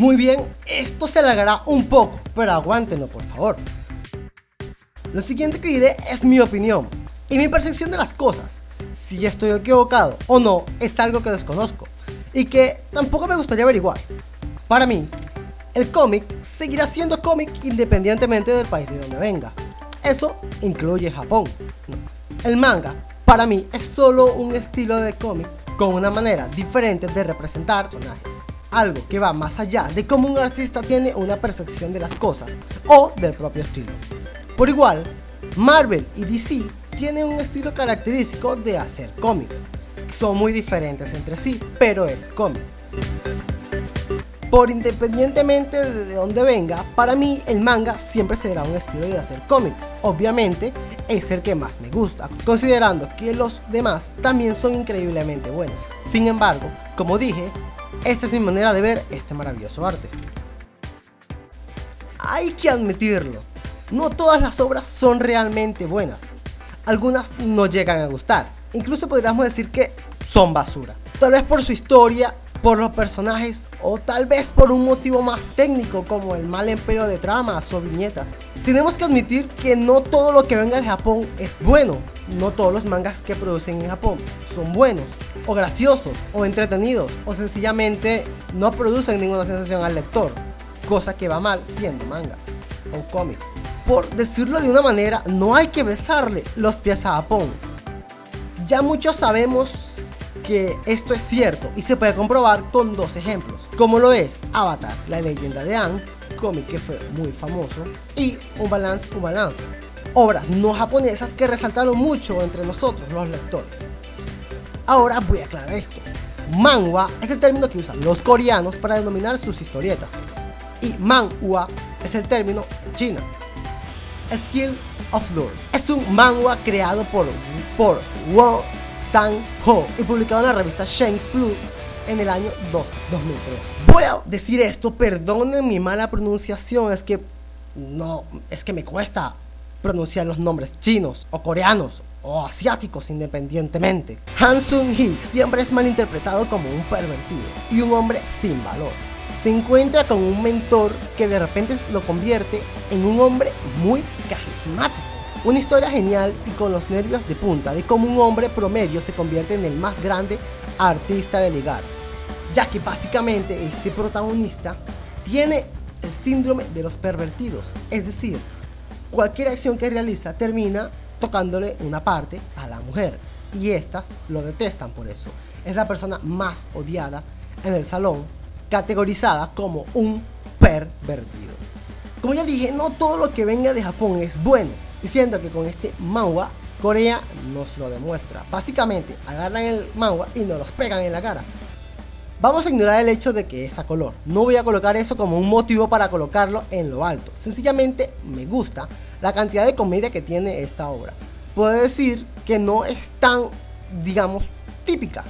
Muy bien, esto se alargará un poco, pero aguántenlo por favor. Lo siguiente que diré es mi opinión y mi percepción de las cosas. Si estoy equivocado o no es algo que desconozco y que tampoco me gustaría averiguar. Para mí, el cómic seguirá siendo cómic independientemente del país de donde venga. Eso incluye Japón. El manga, para mí, es solo un estilo de cómic con una manera diferente de representar personajes. Algo que va más allá de cómo un artista tiene una percepción de las cosas o del propio estilo. Por igual, Marvel y DC tienen un estilo característico de hacer cómics. Son muy diferentes entre sí, pero es cómic. Por independientemente de dónde venga, para mí el manga siempre será un estilo de hacer cómics. Obviamente es el que más me gusta, considerando que los demás también son increíblemente buenos. Sin embargo, como dije, esta es mi manera de ver este maravilloso arte. Hay que admitirlo, no todas las obras son realmente buenas. Algunas no llegan a gustar, incluso podríamos decir que son basura. Tal vez por su historia por los personajes o tal vez por un motivo más técnico como el mal empleo de tramas o viñetas. Tenemos que admitir que no todo lo que venga de Japón es bueno. No todos los mangas que producen en Japón son buenos, o graciosos, o entretenidos, o sencillamente no producen ninguna sensación al lector, cosa que va mal siendo manga o cómic. Por decirlo de una manera, no hay que besarle los pies a Japón. Ya muchos sabemos que esto es cierto y se puede comprobar con dos ejemplos, como lo es Avatar, la leyenda de Aang, cómic que fue muy famoso, y Un Balance, Un Balance, obras no japonesas que resaltaron mucho entre nosotros los lectores. Ahora voy a aclarar esto. Manhwa es el término que usan los coreanos para denominar sus historietas, y manhwa es el término en China. Skill of Lore es un manhwa creado por, por Wo Sang-ho y publicado en la revista Shanks Plus en el año 2003. Voy a decir esto, perdonen mi mala pronunciación, es que no, es que me cuesta pronunciar los nombres chinos o coreanos o asiáticos independientemente. Han Sung-hee siempre es malinterpretado como un pervertido y un hombre sin valor. Se encuentra con un mentor que de repente lo convierte en un hombre muy carismático una historia genial y con los nervios de punta de cómo un hombre promedio se convierte en el más grande artista de ligar, ya que básicamente este protagonista tiene el síndrome de los pervertidos, es decir, cualquier acción que realiza termina tocándole una parte a la mujer y estas lo detestan por eso. Es la persona más odiada en el salón, categorizada como un pervertido. Como ya dije, no todo lo que venga de Japón es bueno diciendo que con este manhwa Corea nos lo demuestra. Básicamente agarran el manhwa y nos los pegan en la cara. Vamos a ignorar el hecho de que es a color. No voy a colocar eso como un motivo para colocarlo en lo alto. Sencillamente me gusta la cantidad de comedia que tiene esta obra. Puedo decir que no es tan, digamos, típica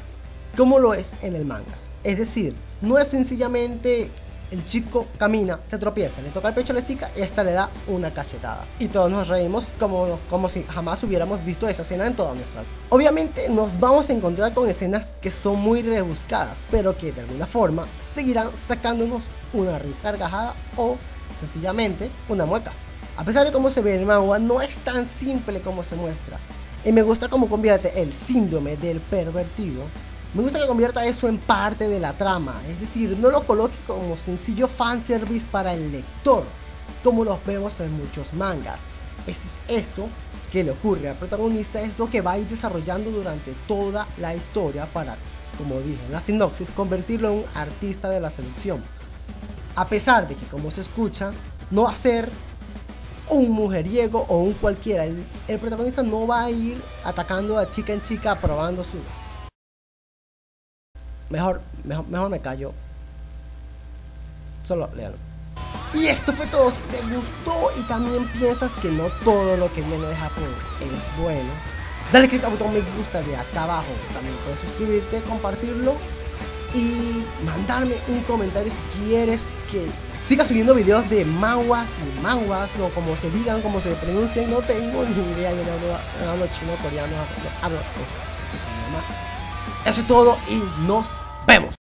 como lo es en el manga. Es decir, no es sencillamente el chico camina, se tropieza, le toca el pecho a la chica y esta le da una cachetada. Y todos nos reímos como, como si jamás hubiéramos visto esa escena en toda nuestra vida. Obviamente nos vamos a encontrar con escenas que son muy rebuscadas, pero que de alguna forma seguirán sacándonos una risa argajada o sencillamente una mueca. A pesar de cómo se ve el manga, no es tan simple como se muestra. Y me gusta cómo convierte el síndrome del pervertido me gusta que convierta eso en parte de la trama, es decir, no lo coloque como sencillo fanservice para el lector, como lo vemos en muchos mangas. Es esto que le ocurre al protagonista, es lo que va a ir desarrollando durante toda la historia para, como dije en la sinopsis, convertirlo en un artista de la seducción. A pesar de que, como se escucha, no va a ser un mujeriego o un cualquiera, el, el protagonista no va a ir atacando a chica en chica, probando su Mejor, mejor, mejor me callo. Solo léalo. Y esto fue todo. Si te gustó y también piensas que no todo lo que viene de Japón es bueno, dale click al botón me gusta de acá abajo. También puedes suscribirte, compartirlo y mandarme un comentario si quieres que siga subiendo videos de manguas y manguas o como se digan, como se pronuncien. No tengo ni idea. Yo no hablo, chino, coreano, hablo eso. Eso es todo y nos vemos.